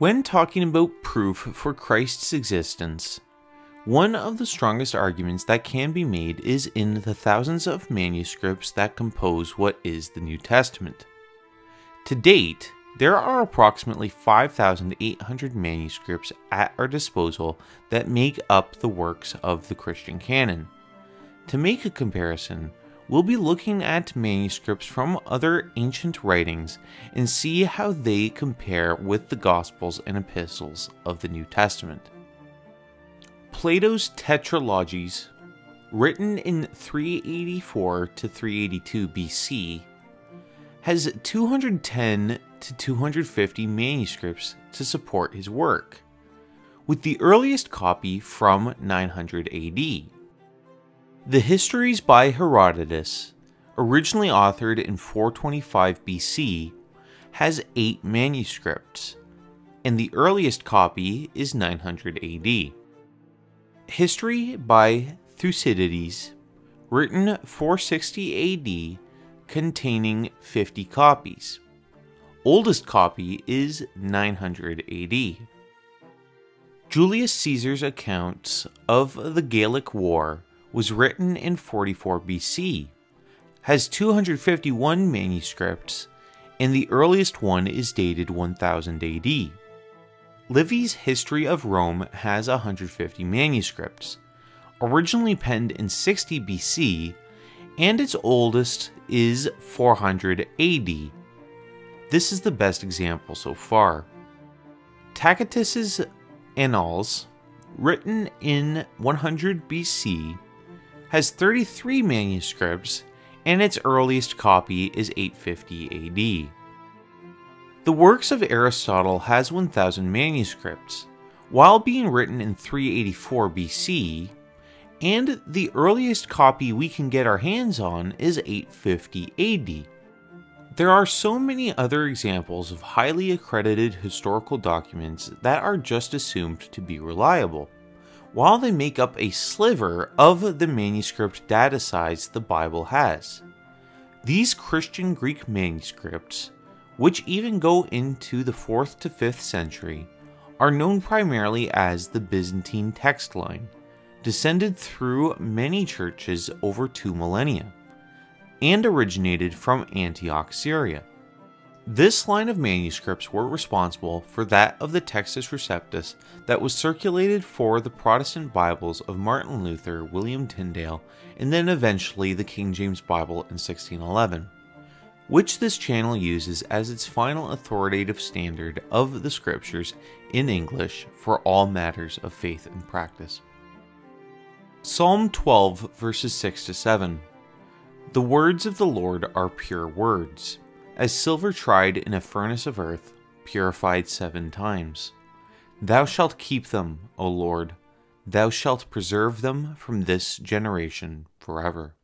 When talking about proof for Christ's existence, one of the strongest arguments that can be made is in the thousands of manuscripts that compose what is the New Testament. To date, there are approximately 5,800 manuscripts at our disposal that make up the works of the Christian canon. To make a comparison, we'll be looking at manuscripts from other ancient writings and see how they compare with the Gospels and epistles of the New Testament. Plato's Tetralogies, written in 384 to 382 BC, has 210 to 250 manuscripts to support his work, with the earliest copy from 900 AD. The Histories by Herodotus, originally authored in 425 BC, has eight manuscripts, and the earliest copy is 900 AD. History by Thucydides, written 460 AD, containing 50 copies. Oldest copy is 900 AD. Julius Caesar's accounts of the Gallic War was written in 44 BC, has 251 manuscripts, and the earliest one is dated 1000 AD. Livy's History of Rome has 150 manuscripts, originally penned in 60 BC, and its oldest is 400 AD. This is the best example so far. Tacitus's Annals, written in 100 BC, has 33 manuscripts, and its earliest copy is 850 AD. The works of Aristotle has 1000 manuscripts, while being written in 384 BC, and the earliest copy we can get our hands on is 850 AD. There are so many other examples of highly accredited historical documents that are just assumed to be reliable while they make up a sliver of the manuscript data size the Bible has. These Christian Greek manuscripts, which even go into the 4th to 5th century, are known primarily as the Byzantine text line, descended through many churches over two millennia, and originated from Antioch, Syria. This line of manuscripts were responsible for that of the Textus Receptus that was circulated for the Protestant Bibles of Martin Luther, William Tyndale, and then eventually the King James Bible in 1611, which this channel uses as its final authoritative standard of the Scriptures in English for all matters of faith and practice. Psalm 12, verses 6 to 7. The words of the Lord are pure words as silver tried in a furnace of earth, purified seven times. Thou shalt keep them, O Lord, thou shalt preserve them from this generation forever.